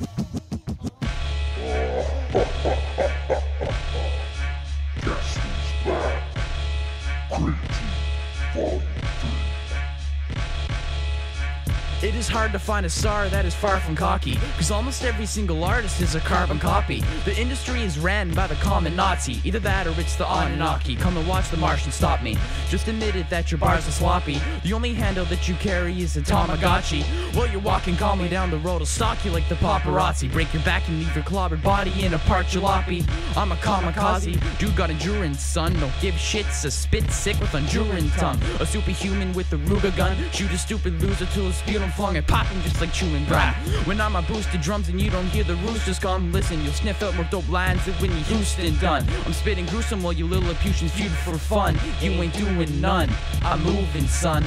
you It is hard to find a star that is far from cocky, cause almost every single artist is a carbon copy. The industry is ran by the common Nazi, either that or it's the Anunnaki. Come and watch the Martian stop me. Just admit it that your bars are sloppy. The only handle that you carry is a Tamagotchi. While you're walking calmly down the road, I'll stalk you like the paparazzi. Break your back and leave your clobbered body in a part jalopy. I'm a kamikaze, dude got endurance, son. Don't give shits, a spit sick with enduring tongue. A superhuman with a Ruger gun. Shoot a stupid loser till his sputum flung and pop him just like chewing gum. When I'm a boosted drums and you don't hear the roosters come, listen, you'll sniff out more dope lines than when Whitney Houston done. I'm spitting gruesome while you little Lilliputians feud for fun. You ain't doing none. I'm moving, son.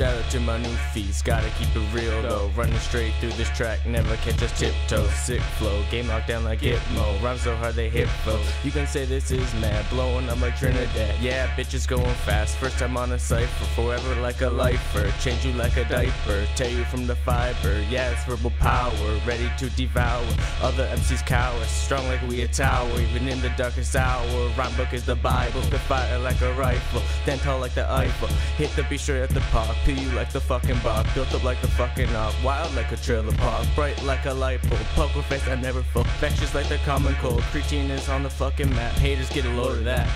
Shout out to my new feast, gotta keep it real though. Running straight through this track, never catch us tiptoe. Sick flow, game locked down like Gitmo. Rhyme so hard they hit flow. You can say this is mad, blowing up like Trinidad. Yeah, bitches going fast. First time on a cipher, forever like a lifer. Change you like a diaper, tear you from the fiber. Yeah, it's verbal power, ready to devour. Other MCs cower, strong like we a tower. Even in the darkest hour, rhyme book is the Bible. Spit fire like a rifle, then tall like the Eiffel. Hit the beat straight at the park, peel you like the fucking bark. Built up like the fucking ark, wild like a trailer park. Bright like a light bulb, poker face I never fall. Infectious like the common cold, KreaTine is on the fucking map. Haters get a load of that.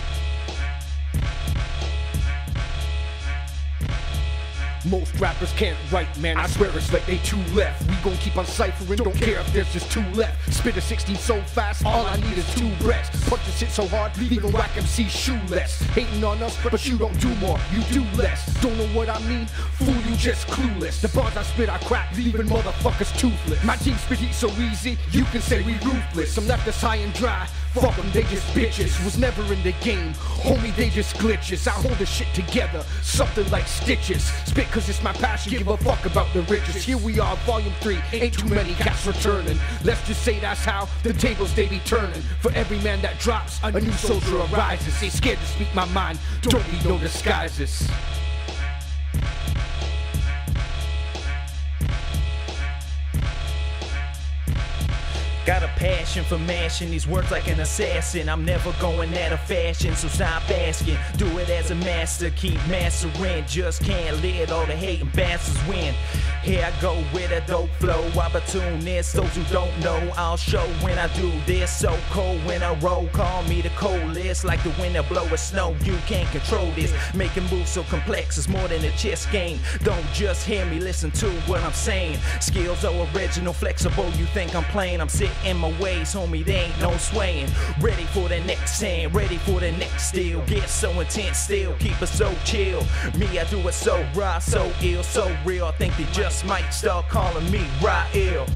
Most rappers can't write, man. I swear it's like they two left. We gon' keep on ciphering, don't care if there's just two left. Spit a 16 so fast, all I need is two breaths. Punch this shit so hard, leaving whack MC shoeless. Hating on us, but you don't do more, you do less. Don't know what I mean? Fool, you just clueless. The bars I spit, I crack, leaving motherfuckers toothless. My team spit heat so easy, you can say we ruthless. I'm left us high and dry. Fuck them, they just bitches. Was never in the game. Homie, they just glitches. I hold the shit together, something like stitches. Spit cause it's my passion, give a fuck about the riches. Here we are, volume 3, ain't too many cats returning. Let's just say that's how the tables they be turning. For every man that drops, a new soldier arises. Ain't scared to speak my mind, don't need no disguises. Got a passion for mashing these words like an assassin. I'm never going out of fashion, so stop asking. Do it as a master, keep mastering. Just can't let all the hating bastards win. Here I go with a dope flow, opportunist. Those who don't know, I'll show when I do this. So cold when I roll, call me the coldest. Like the wind that blow a snow, you can't control this. Making moves so complex, is more than a chess game. Don't just hear me, listen to what I'm saying. Skills are original, flexible. You think I'm playing, I'm sitting in my ways, homie. They ain't no swaying. Ready for the next hand, ready for the next deal. Get so intense, still keep it so chill. Me, I do it so raw, so ill, so real. I think they just might start calling me Rael.